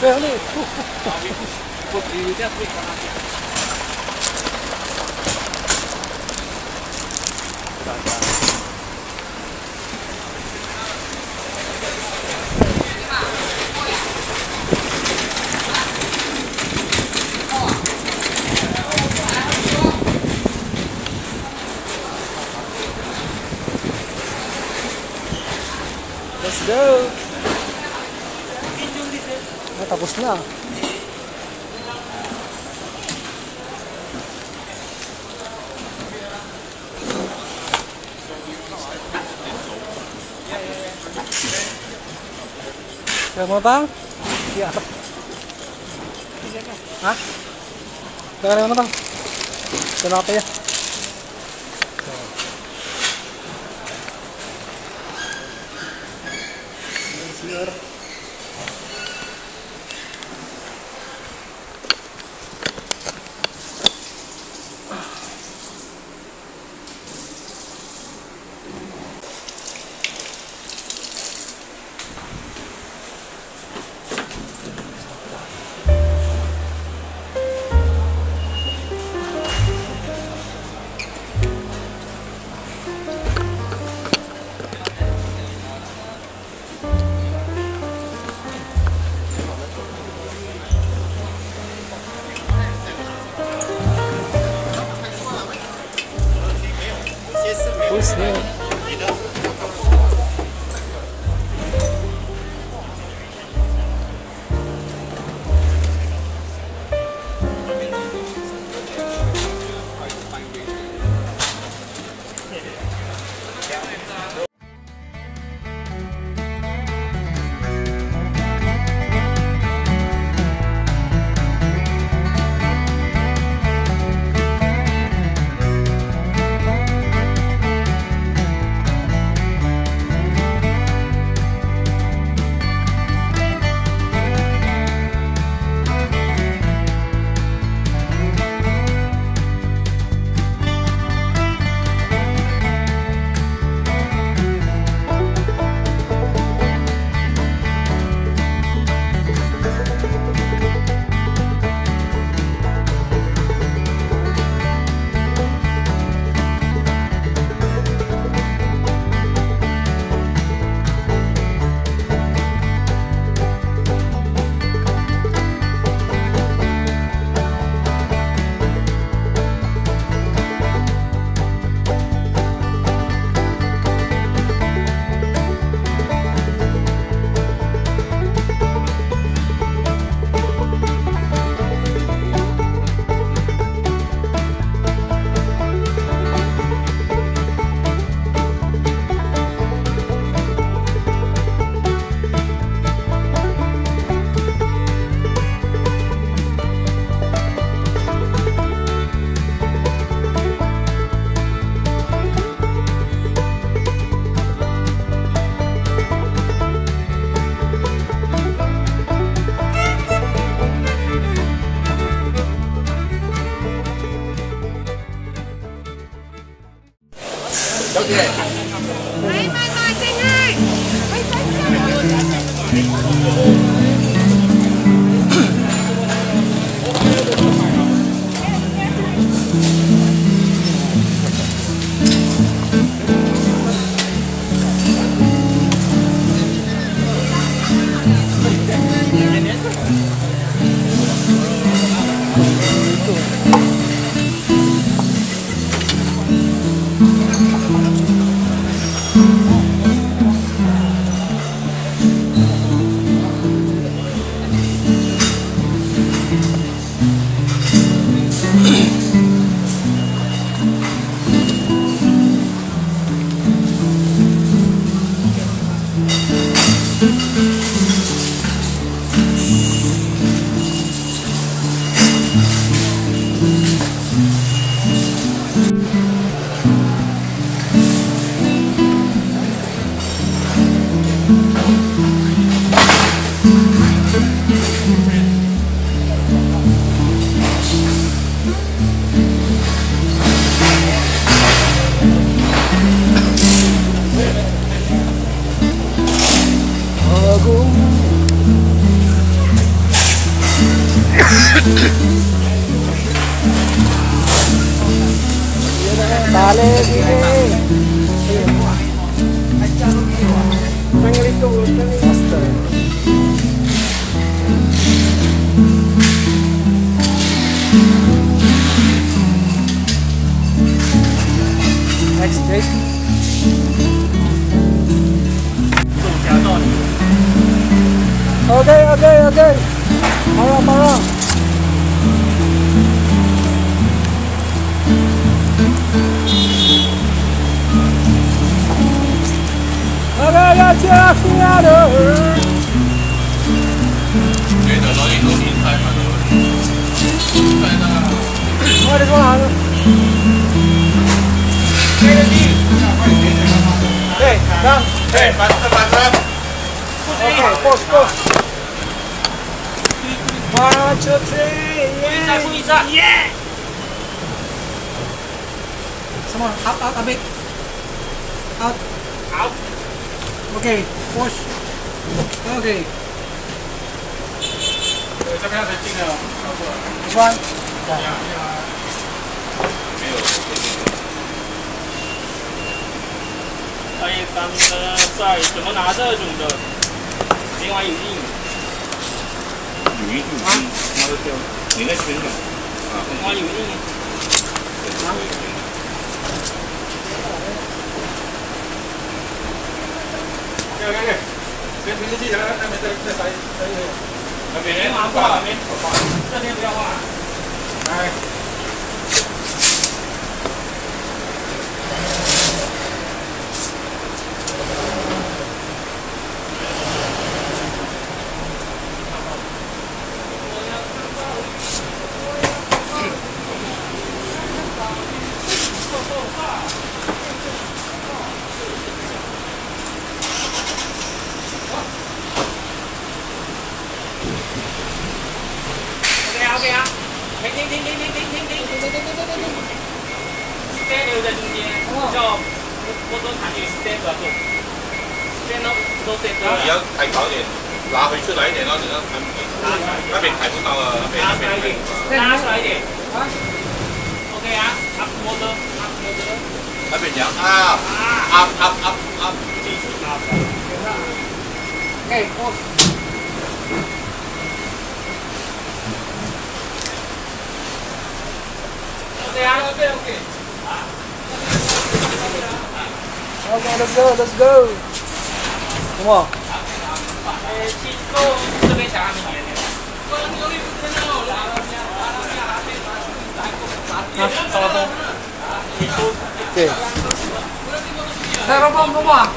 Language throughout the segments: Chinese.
对啊，那不不 mo bang? Yeah. Ha? Tara na bang? Salamat kayo. 反正反正。OK，boss boss。One two three，再复一次，耶！什么？Up up up Out。好。OK push。OK。对，这边还有咱们在怎么拿这种的另外有印，有印有印，那个叫你那群的啊，我有印，哪里？看看看，别平时记得，那边再再塞塞一个，别别拿挂了，别，这边不要挂，哎。個先。先咯，到食咗。而家睇搞掂，拿佢出嚟一定咯，而家睇唔掂。一邊睇唔到啊，一邊一邊。拿出嚟一點。OK 啊，up 摩托，up 摩托。一邊有啊，up up up up。繼續 up。Okay, pause. Okay, okay, okay. Okay, let's go, let's go. Come on. Okay. Sarap ang buwa.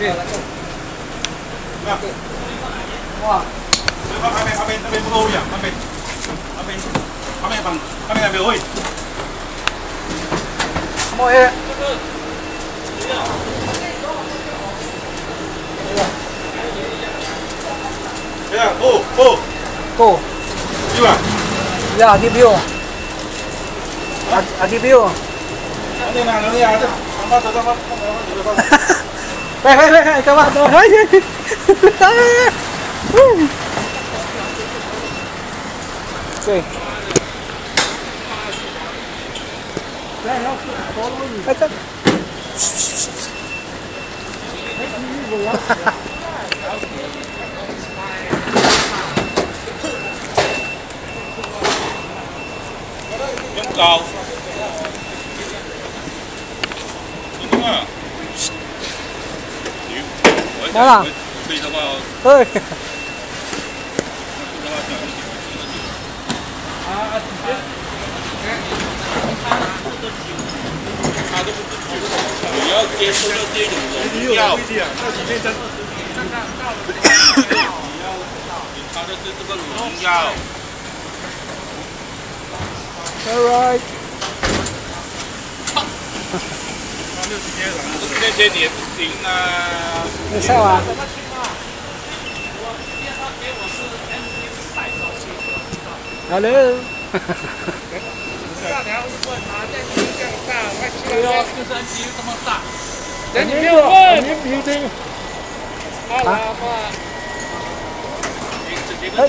Đi. Nào. Wow. Nó bên nó bên nó bên ô tô nhỉ? Nó bên. Nó bên. Nó bên bằng nó bên là về ơi. Mọi ơi. Yeah, go, go. Go. You are. Yeah, I'll give you. I'll, I'll give you. Anh đi nào nữa đi à chứ. Không bắt được, không bắt được, không bắt được. Đây, đây, đây, các bạn rồi đấy. ok. Đây nó có luôn. Đấy chắc. Đúng cầu. 来了。可以的话，对。啊，他都不是去，你要接受到这种荣耀。这几天真。他的是这个荣耀。All right. 那些也不行啊。你笑啊？Hello。大条问麻将机这样大，快去对啊，就是 NPU 这么大。等你没有问。你听。好了话。哎。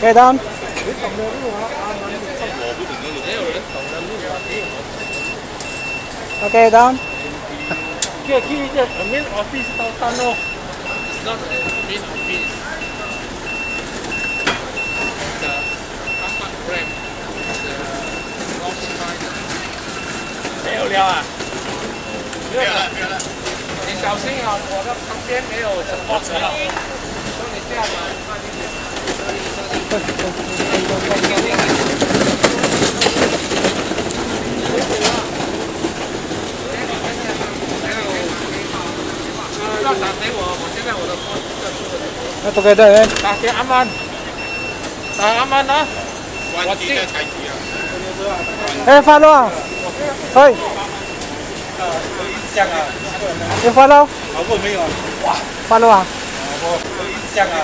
给单。Okay, down. Kia kiri je, main office tau tano. It's not the main office. The Ahmad Brand, the long spider. 没有了啊？没有了，没有了。你小心啊，我的旁边没有什么车。说你这样嘛，慢一点。 要打给我，我现在我的波在出的。那都给的人。打给阿曼，打阿曼啊！关机再开机啊！哎，发了，可以。像啊，你发了？好过没有？哇，发了啊！像啊，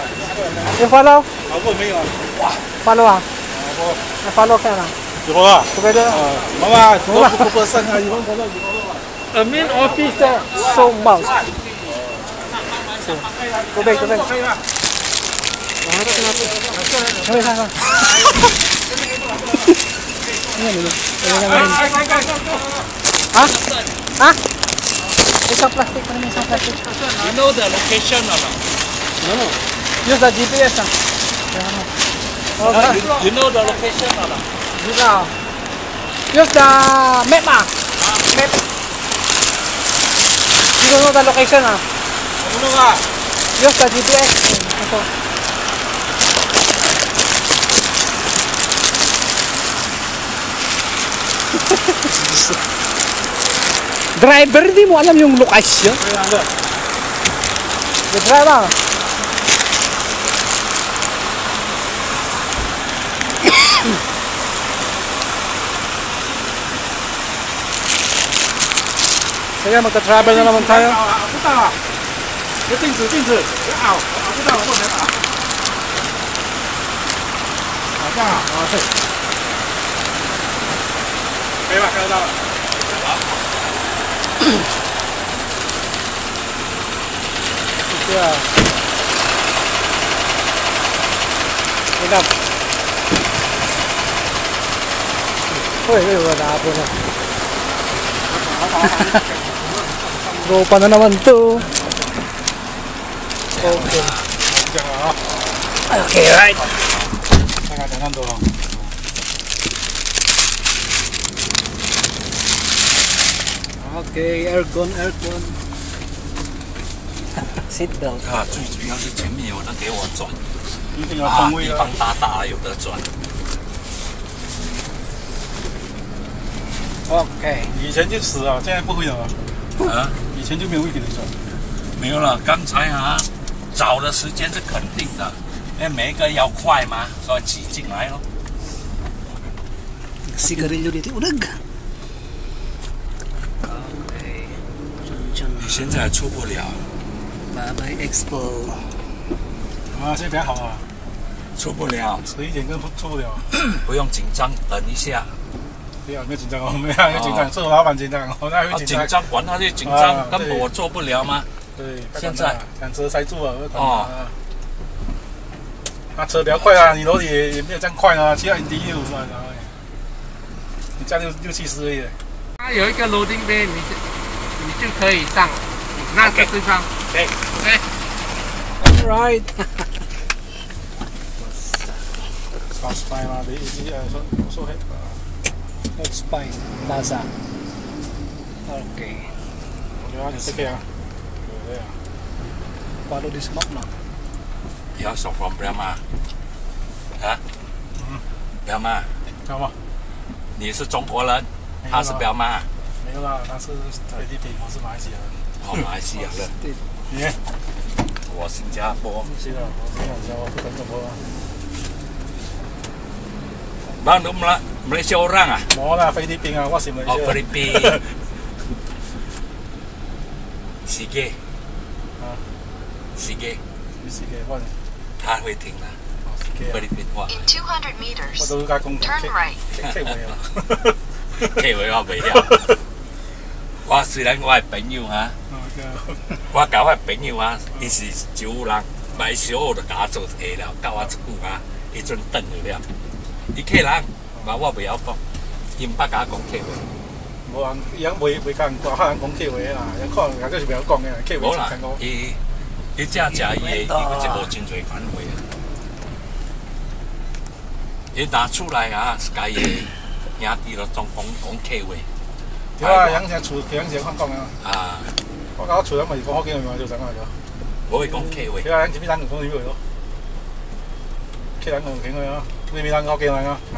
你发了？好过没有？哇，发了啊！那发了看了。有啊，都给的。妈妈，不不不剩啊，以后可能以后了。 Admin officer so much. Go back, go back. Kami sana. Hah? Hah? Isang plastic pa naman, isang plastic. You know the location or not? No, no. Use the GPS ah. Okay. You know the location or not? Use the, use the map ah. Map. You don't know the location Uno va. Io di Driver, hindi mo alam yung lokasyon. The driver. Saya magta-travel na naman tayo. Punta ka. cái tinh thử tinh thử cái ảo ảo cái đầu còn đẹp ảo à? ảo cái ảo rồi cái bạc cái đầu chưa? Cái đập ôi cái vừa đá vừa này rồi phần nó nằm ăn tư 不呢？好好好。Tropa na naman to. Okay. 这样啊，Okay, right. 看看怎样多好。Okay, aircon, aircon. Sit down. 啊，最主要是前面有人给我转，一定要方！大大有的转。Okay. 以前就死了，现在不会了。啊，以前就没有位给你转。没有了，刚才啊，找的时间是肯定的，因为每一个要快嘛，所以挤进来咯。Sigarilyo dito. Udag. Okay. Diyan, 你现在出不了，Bye-bye, Expo. 啊，现在比较好啊，出不了，迟一点更出不了。不用紧张，等一下。不要，没有紧张哦，没有，没有紧张，是我老板紧张，我哪啊，会紧张？紧张，管他去紧张，啊根本我做不了嘛。对，现在两车塞住了，哦哦。他车比较快啊，你楼里也也没有这样快啊，七二零 D 六是吧？你这样六六七十而已。它有一个 loading bay，你就你就可以上那个地方。对对。Alright. 超 spy 嘛，你你誒說說起 That's fine. Plaza. Okay. 我覺得你識嘅啊，對啊，Follow this map now. 你要说 from 不要吗？啊？不要吗？知道嗎？你是中国人，他是不要吗？沒有啦，他是菲律宾，我是马来西亚人。我马来西亚人，你呢？我新加坡。是的，我是馬來西亞，我不懂中國啊。Bang lu Mela- Malaysia orang ah? 冇啦，菲律賓啊，我是馬來 Oh 西亞。Philippines. Sige. 啊 Sige. 是嘅，我他会听的。哦是嘅，菲律宾话。 In 200我 meters, 都加工 turn right. K 位啊。客话我袂晓。我虽然我的朋友哈，我甲我的朋友啊，伊是酒人，买小学就甲我做下了，教我一句啊，伊阵转去了。伊客人，嘛我袂晓讲，伊毋捌甲我讲客话。冇人，而家未未教人讲，客人讲 K 位啦，有可能人家是未有讲嘅，K 位无啦就讲，伊 伊只食伊的，伊个就无真侪款话。伊拿出来啊，是家己的兄弟咯，总讲讲客话对啊？养成厝养成香港啊！啊，我搞厝咁咪講福建話就整下咗。我会讲客話。點啊？前面單講點樣咯？K 單講點樣啊？呢邊單福建話啊？啊！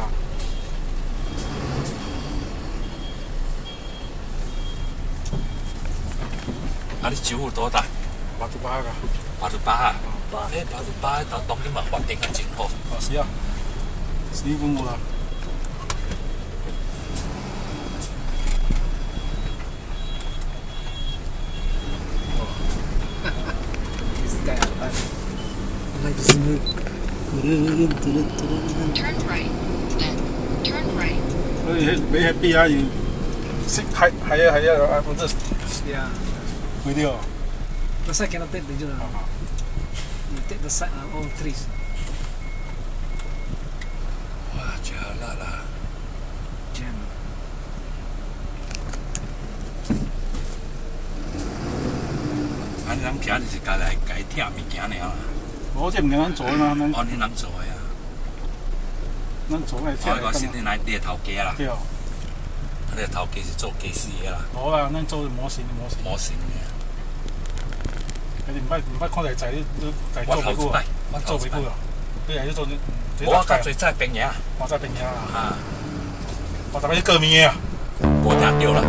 啊，你酒有多大？八十八个，八十八啊？诶，八十八，但当你嘛发展得真好。哦是啊，十一分冇啦。 This guy. Like smooth. Turun, turun, turun. Turn right. Then turn right. 所以你喺边啊？要识系系啊系啊！我真系 Yeah. 会啲哦。 The side cannot take the journal. You take the side uh, all trees. 哇，真辣啦！Jam. 啊，你人行就是家來家忝物件爾啦。我即係唔緊做啊嘛，咱哦，你人做嘅啊？咱做嚟我我先你來你係頭家啦，對哦，你係頭家是做技師嘅啦，冇啦，咱做模型模型。模型嘅。你唔捌唔捌看嚟仔都仔我頭一擺做尾股啊，，我做尾股。啊，你係要做你我做最在邊嘢啊？我在邊呀？啊，我特別歌迷啊！我聽到啦。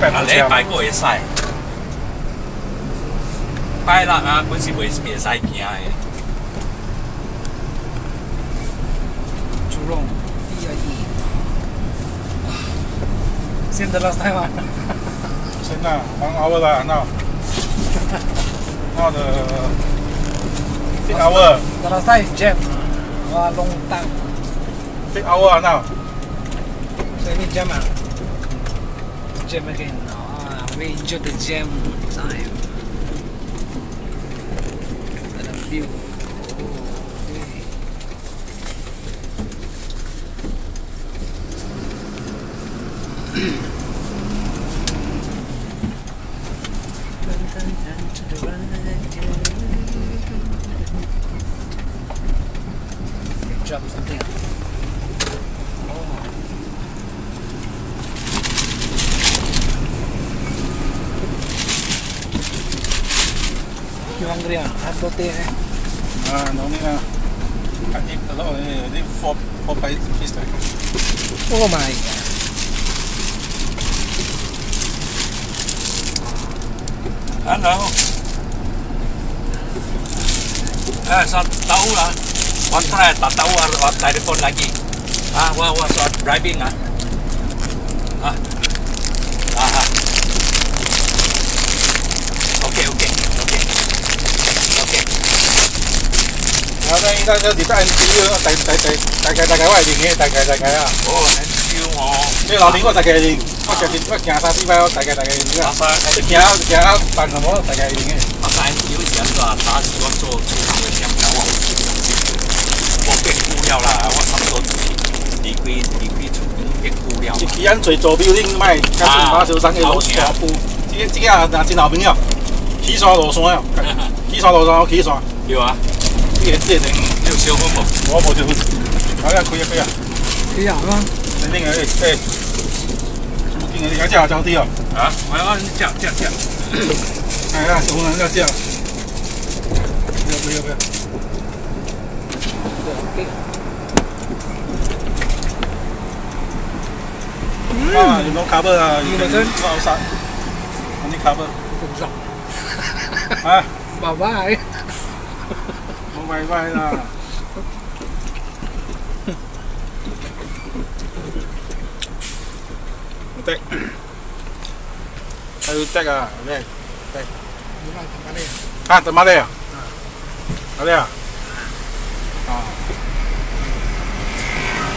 啊五礼拜个会使，拜六啊，本是袂袂使行的。猪肉一二一。Same the last time 啊。现在 one hour 了，那那的 big hour The last time is jam. Wah, long time. big hour now。 So ini jam ah. Jam again. Ah, we enjoy the jam time. And the view. Wow, wow, so driving ah. Huh? Ah. Aha. Okay, okay, okay. Okay. Đó đây ta ta thì ta ăn chiếu nữa, ờ, tại tại tại tại cái tại cái ngoài gì nghe, tại cái tại cái à. Ồ, ăn chiếu hả? Cái lò đỉnh của tại cái gì? Có cái gì? Có nhà ta đi vào tại cái tại cái gì? Dạ, vâng. À, cái nhà nhà tầng nó tại nghe? À, cái chiếu chẳng là ta chỉ 一期咱最左邊頂賣，加上馬小山嘅老大埔，這個這個啊真好朋友，起山落山哦，起山落山我起山，有啊，你这这能有小分无？我冇就會，好呀，可以可以啊，可以啊，是吧？你那個誒誒，今個你要叫招弟哦，啊，我要你講講講。哎呀，什麼人要叫？不要不要不要， 啊，你攞卡本啊，你们真我好杀，我啲卡本不爽。啊，拜拜。我拜拜啦。得，还有得啊，得，你看他那个。啊，怎么的呀？好的呀。啊。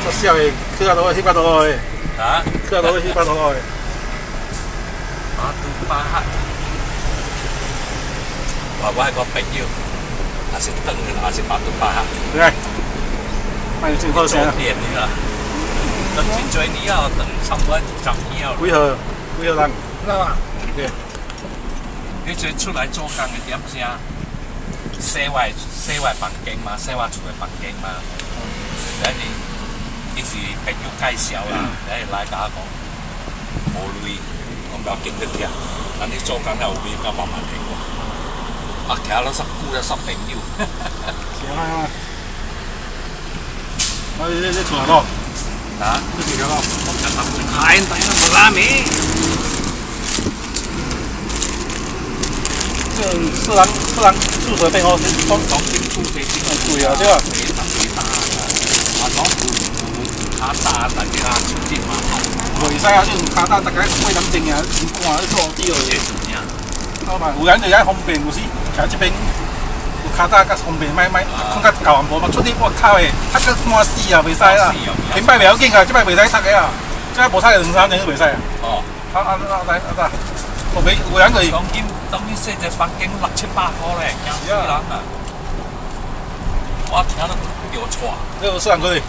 我笑诶，去下到七八多诶，啊，去下到七八多 诶。马杜巴克，话我系个朋友，也是等嘅，也是马杜巴克，嚟，欢迎进货做先啊！店嘅啦。等真济你要等差唔多二十年了，几号？几号人？那嘛，你最出来做工嘅点先？西外西外房间嘛，西外厝嘅房间嘛。你 哋呢是朋友介绍啦，你嚟甲我讲冇镭，我唔要紧得啲啊！但你做工有镭，我慢慢嚟喎。啊，其实都十姑有十朋友。行啊行啊。我你你厝哪度？啊，你住哪度？我讲得太大啦，冇拉面。这四人四人宿舍背后是风讲清楚嘅先系对啊，对啊。 幾特幾大啊！我講他大，但係他出啲嘛好，袂使啊，你卡打大概八點鐘啊，你看你做啲這哦。怎麼樣？好嘛，有人就喺方便，有时徛这边卡打較方便，買買看較舊無嘛，出啲我靠誒，啊個滿死啊，袂使啦。頂擺袂要緊啊，即擺袂使讀嘅啊，即擺無讀嘅兩三年都袂使啊。哦，啊啊啊来啊啊！我袂有人就講緊等於四隻房间六七百塊咧，驚死人啊！我聽到叫我錯，你有四人過去，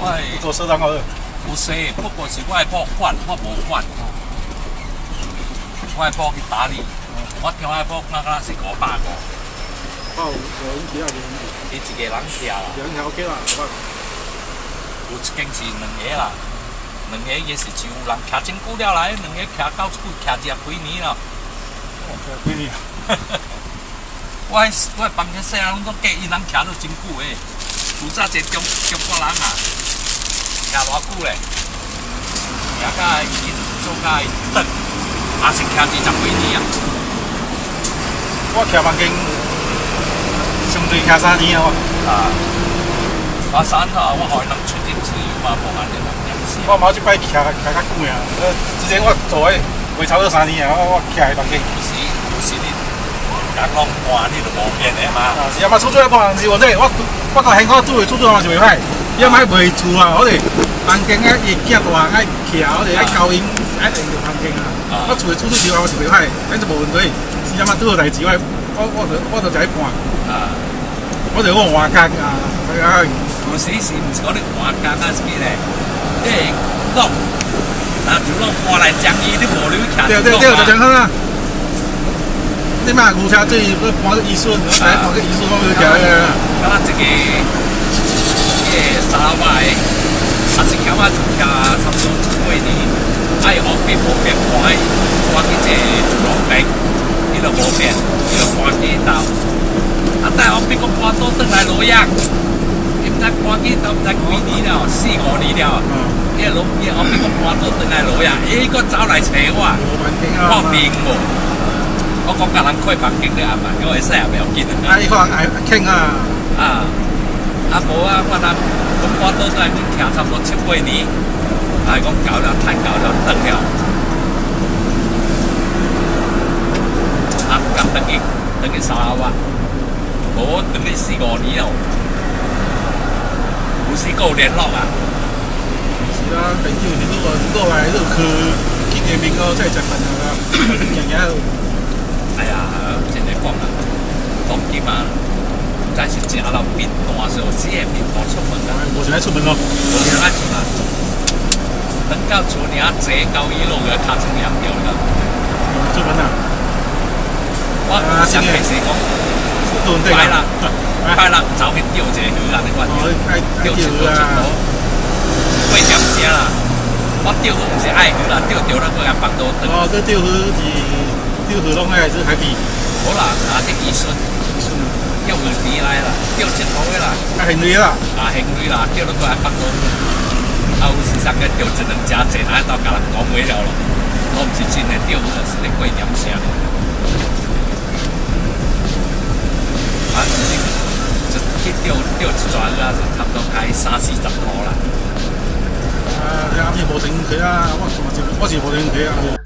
我係做四人過去。有四，不过是我係幫還，我無管。我係幫佢打理，我聽我係幫啱啱是五百五，哦，有問題啊，有你自己人聽啦，有人聽 OK 啦，好吧。有一間是兩個啦，两个也是就有人徛真久了来，两个徛到厝徛只几年了。几年？我迄我房间细汉拢总隔伊人徛到真久诶，有早一中中国人啊，徛偌久咧，徛甲因做甲因转，也是徛二十几年啊。我徛房间，相对徛三年啊我！啊，啊三号我互因人出点自由嘛，无安尼人点死。我冇即摆徛徛较久啊！呃，之前我做诶，未超过三年啊！我我徛喺房间。有时有时你人拢换你就无变诶嘛。啊，是啊嘛，出出来看是我这我我到香港住诶，住住嘛是袂歹。伊买袂厝啊，我哋房间啊，伊囝大爱徛，我哋爱教因爱用着房间啊。我厝诶住住住我是袂歹，咱就无问题。是啊嘛，拄好代志我我我就我就在看，啊，我就讲换工啊，啊，有时是毋是讲你换工啊是咩咧？即系弄，那就弄换来将伊，你无你徛对对对，就这样啊。你嘛牛车最要搬个医顺，来搬个医顺，我就徛咧。咁啊，一个即个沙瓦诶，啊是徛啊差不多一几年，啊伊后边无变换，换去一路边，伊就无变，伊就换去头。啊，但后边个搬倒转来洛阳，伊毋知搬去到毋知几年了，四五年了。伊个路，伊后边个搬倒转来洛阳，伊个走来找我，啊。我面无。我讲甲人开房间咧，阿嘛，我会使也袂要紧啊。啊，伊看爱倾啊。啊，啊无啊，我当我搬倒转来，阮徛差不多七八年，啊讲搞了，趁搞了，转了。啊，咁等于等于三万，无等于四五年咯，有时够联络啊。是啊，朋友你如果过来就去见个面哦，再食饭啊，日日。 哎呀，真系讲啊，当今啊，真是食了面大时候，死个面大出门啊，无想爱出门咯，无想爱出门。等到厝领坐到一路个卡成两条了。出门啊！我想平时讲，快啦，快啦，走去钓一个鱼啊！你看，钓一钓一多，过点声啦。我钓鱼毋是爱鱼啦，钓钓咱个也放多长。哦，这钓鱼是 钓鱼拢爱是海比。好啦，啊，这宜顺，钓鱼鱼来啦，钓佚佗的啦。啊，行雷啦。啊，行雷啦，钓到个还放多长。啊，有时上个钓一两只，坐哪到甲人讲话了咯。我毋是真诶钓鱼，是咧过点声。啊，就去钓钓一抓鱼啊，就差不多开三四十箍啦。啊，你啱先无停佢啊，我是我是无停佢啊。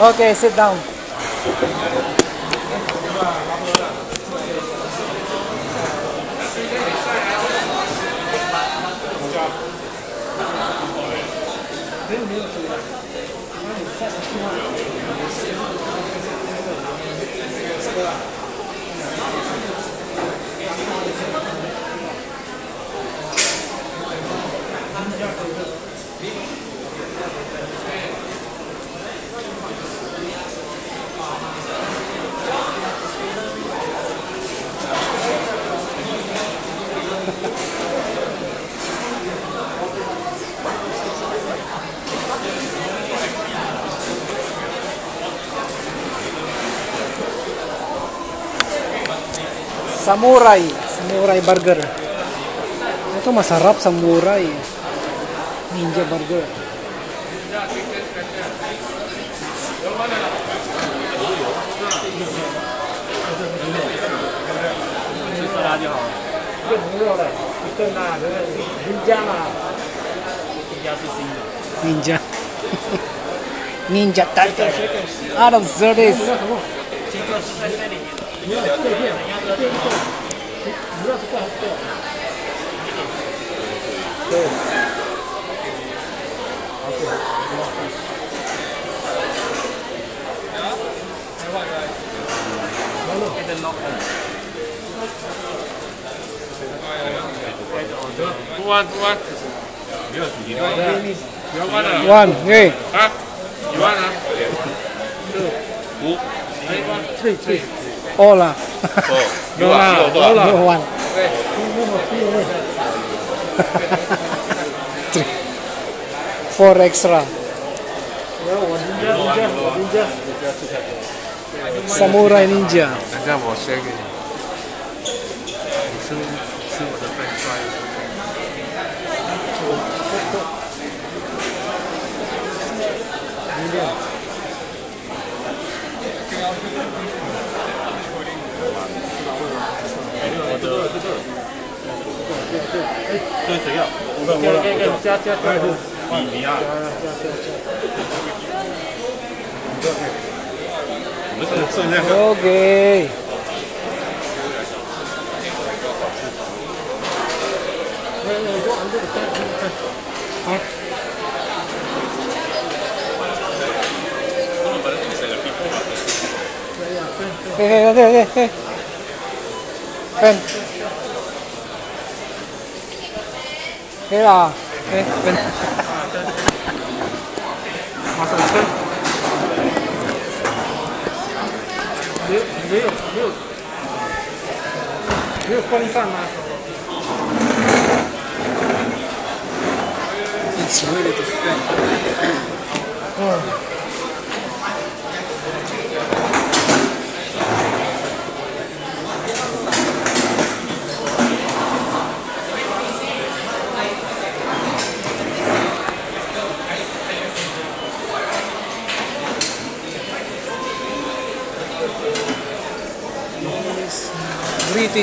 Okay, sit down. Samurai, samurai burger. Itu masarap samurai. Ninja burger. Ninja. Ninja Turtle. Out of service. 不弯不弯， one, one. one. one? One? One, hey. Huh? You want one? Two. Two. Three, three. One. Okay. Four extra. Samurai Ninja. Ninja. 加加加，你你啊？我们是剩下 Okay. Hey, hey, hey, hey, hey. Pen. Thế là 哎，跟。马上跟。没有没有没有，没有风扇吗？你体味的都是这样。嗯。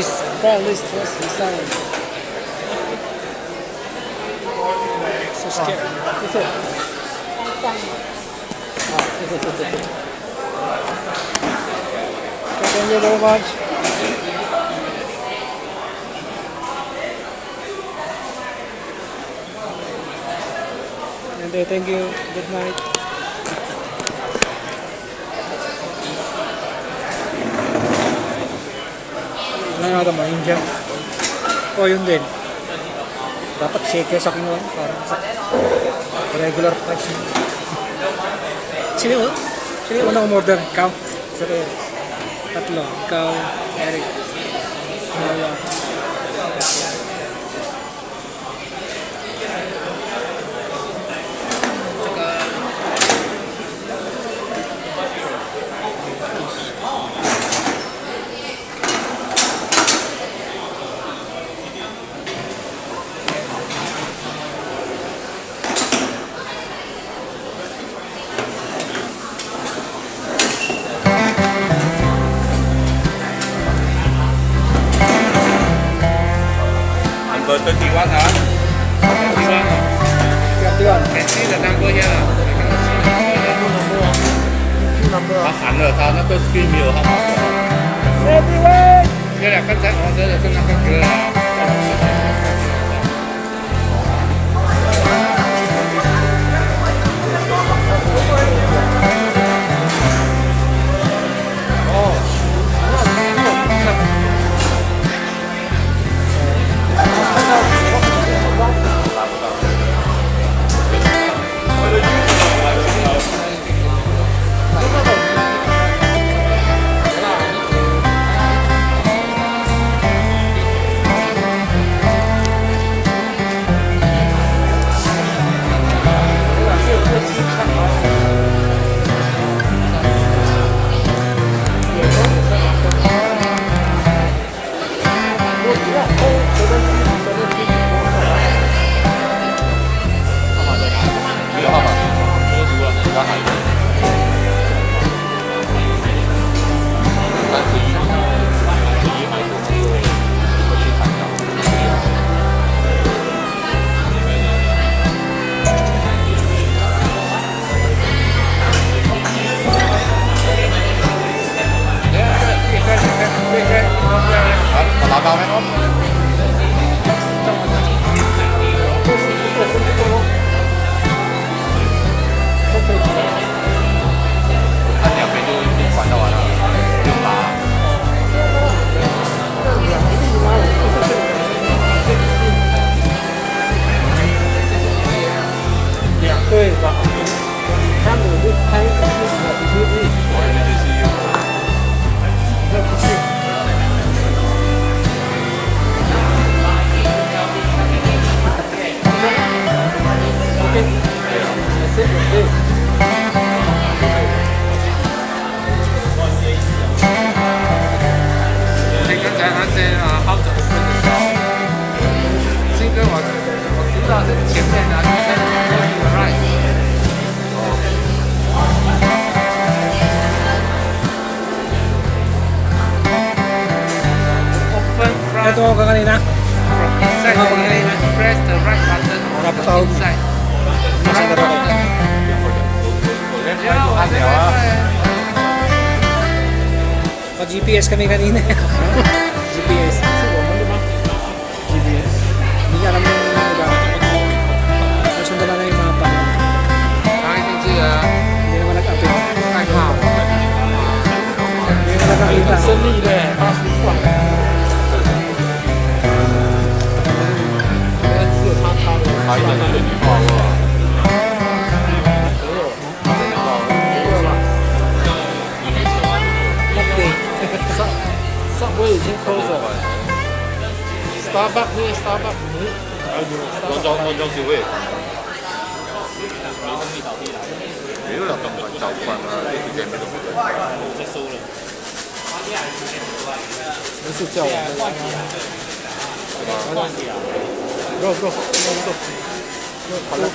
Force design. So Thank you very much. And uh, thank you. Good night. Ano nga naman, India? O, yun din. Dapat shaker sa yun. Parang sa regular price. Sino? Sino yung unang umorder? Ikaw? Sige. Tatlo. Ikaw, Eric. Oh, 21 ha? 21 ha? Yeah, 21. It's the 哈喊了，他那个水晶没有号码。在这那个歌、啊。đầu. Go go go go. Go go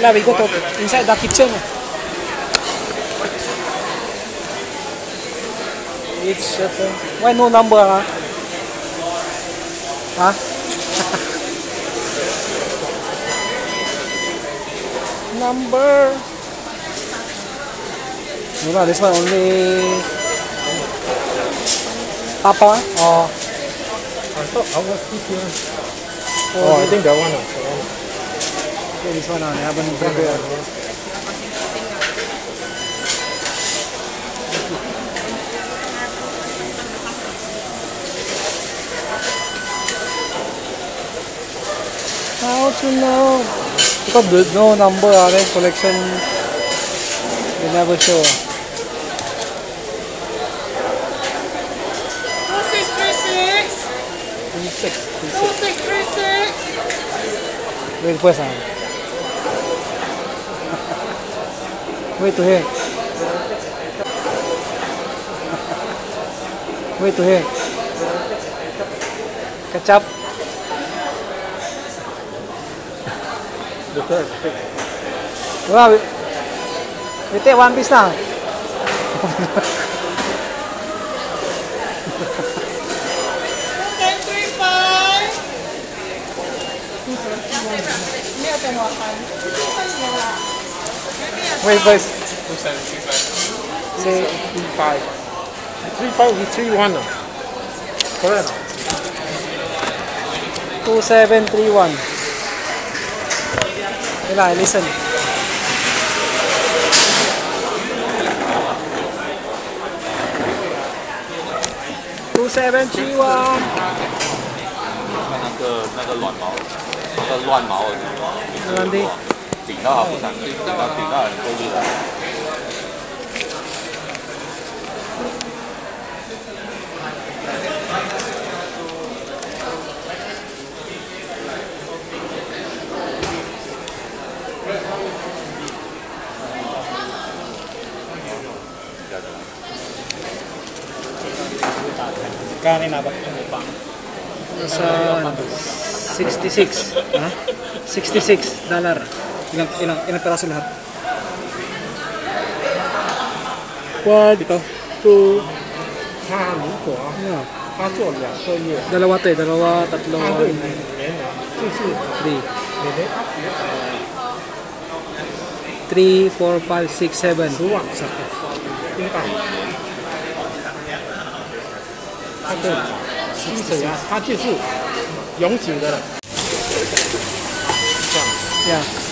là vì cô tốt inside the kitchen it's certain why no number ah? hả hả? Number. No, this one only. Tapa one? I thought I was. Oh, oh I think that one. Uh. Okay, this one. Uh, I haven't bring. How to know? Because there's no number, are uh, collection? They never show. Wait for some. Ah. Wait to here. Wait to here. Kecap. Betul. Wah, itu one piece. 得当过呀。 Wait first. Say three five. Three five with three one. ah. Correct. ah? 2731. Wala, I listen. Two seven three one. 看那个那个软毛，那个乱毛的地方，没问题。 顶到好不上去，顶到顶到很够力的。Kanin na ba? Sa 66. Ha? 66 dollar. Ilang, ilang, ilang peraso lahat? One, two, 他如果啊 Yeah. 他做两个月， Dalawa to eh. Dalawa, tatlo, 他会每年啊，就是 three. 每年他别 Three, four, five, six, seven. 十万上下，应该。他的薪水啊，他就是永久的了。 Yeah.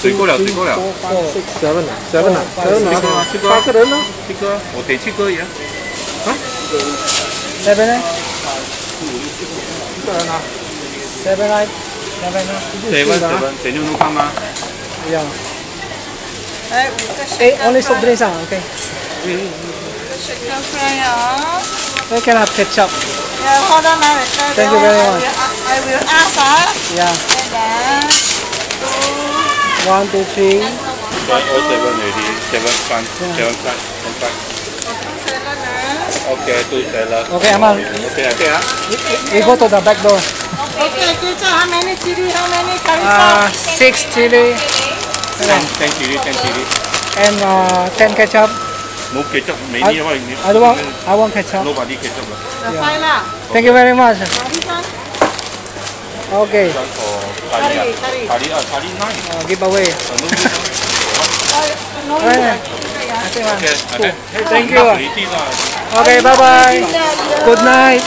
追过了，追过了。谁问的？谁问的？谁问的？七哥，七哥，八个人呢？七哥，我得七哥呀。啊？这边呢？一个人啊？这边来，这边呢？这边，这边，这边能看吗？一样。哎，五个水。哎，only 手边上，OK。嗯嗯嗯。五个水缸呀。We can have ketchup. Yeah, hold on, Thank you very much. I will ask. Yeah. And then, two, One, two, three. One all seven already. Seven five. Seven five. Seven five. seven, ah. Okay, two salad. Okay, Amal. Okay, okay ah. We go to the back door. Okay, teacher, how many chili, how many curry Uh, six chili Ten, ten chili, ten chili. and uh, ten ketchup. No ketchup, many I- what? I don't want. I want ketchup. Nobody ketchup lah. The five. Thank you very much. Oh, Giveaway. Oh, okay, thank you. Okay, bye-bye. Good night.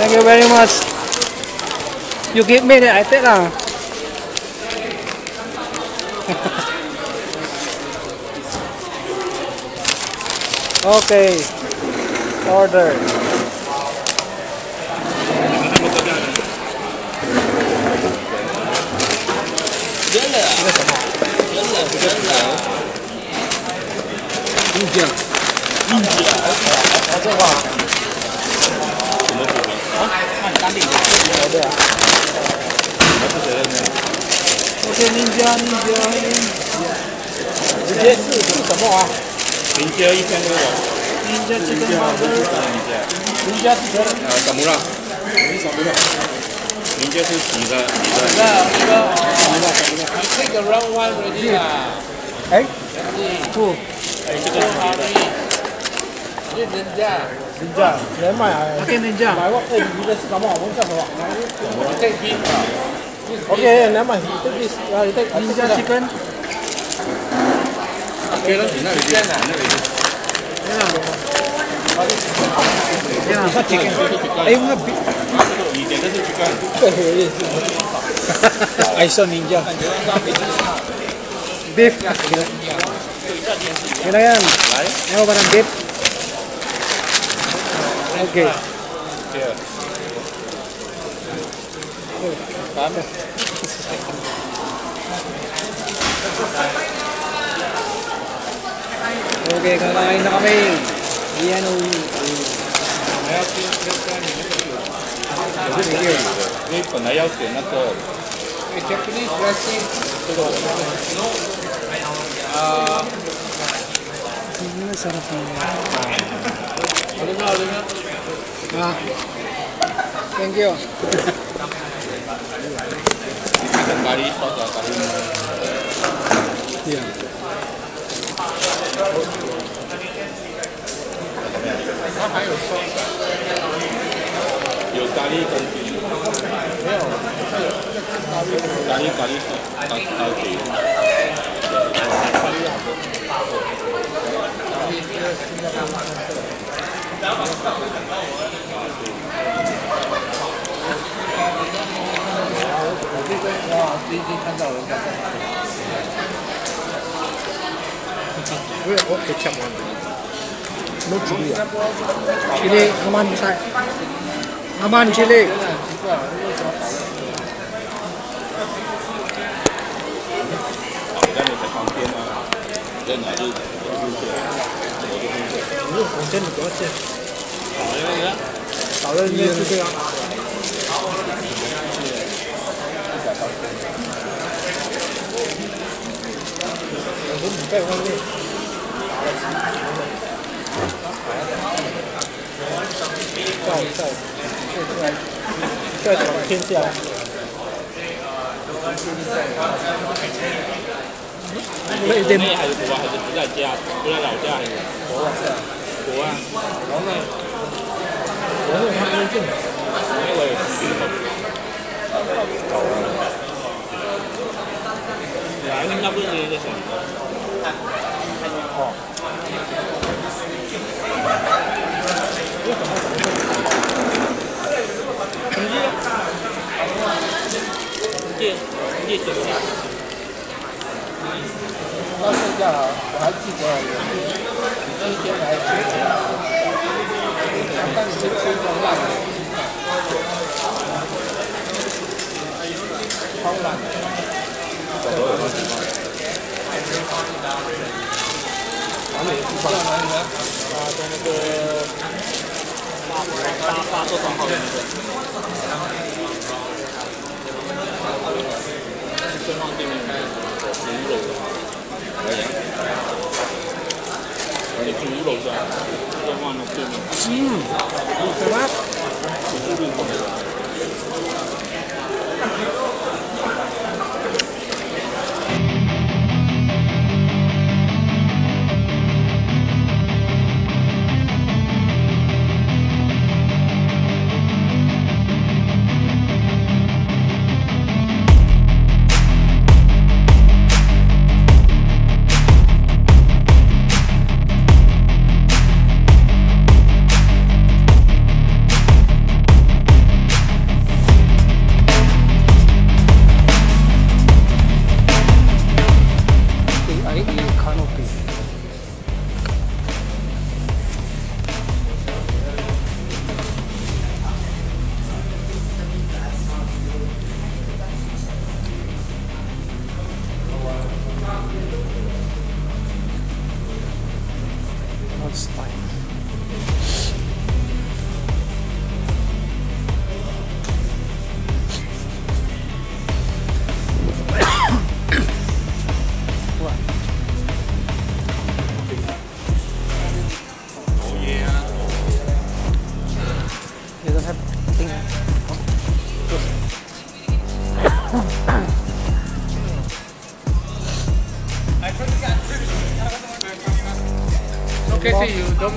Thank you very much. You give me the item, take okay. Order. 一点，一点，来这块。什么组合？啊，看你单定的。对啊。还是谁的呢？是林家，林家，林家。直接是是什么啊？林家一千多人。林家是什么？林家。林家是谁？啊，小木没。小没让。零加是洗的，洗的。take the wrong one already 啦。哎，two 哎，这个是洗的。这人家人家人买啊，again ninja 买我哎，你的是什么？我们叫什么？我 take this 啊。OK，来买 OK，ninja Chicken。OK，OK，OK Yan ang. Ay, yung ninja. Beef. Yan na yan. Yan ba ng beef? Okay. Cheers. Okay, kakain na kami. 吗？烟都是，还要点点点那个，不，本来要点那个。哎，Japanese dressing，啊。那啥，好的好的，啊，Thank you。他还有双，有咖喱，没有，咖喱咖喱，咖喱公鸡。我我这边哇，最近看到了。不要，我被抢光了。应该是这样。我说你在外在在在在在闯天下。累点国内还是国外，还是不在家，不在老家还是？国外。国外。然后呢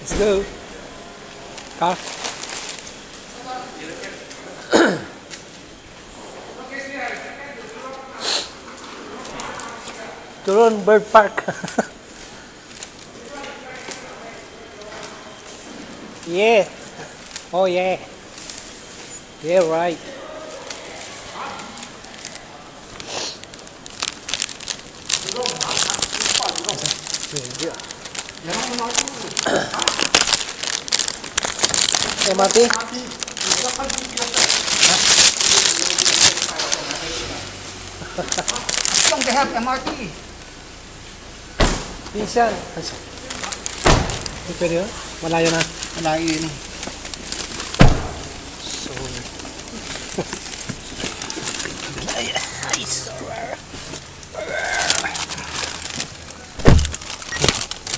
Let's go. Car. Turun Bird Park. yeah. Oh yeah. Yeah, right. MRT? Long they have MRT. Minsan. Hindi pwede yun? Malayo na. Malayo yun eh.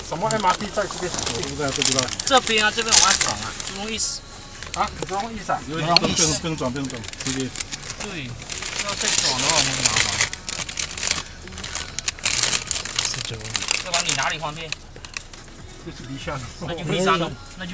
什么 MRT 在这边？不知道不知道这边啊，这边往外转啊，这种意思。啊？不用意思啊？不用不用不用转不用转，直接对，要再转的话我们很麻烦。要不然你哪里方便？就是离下。那就 B 三喽，那就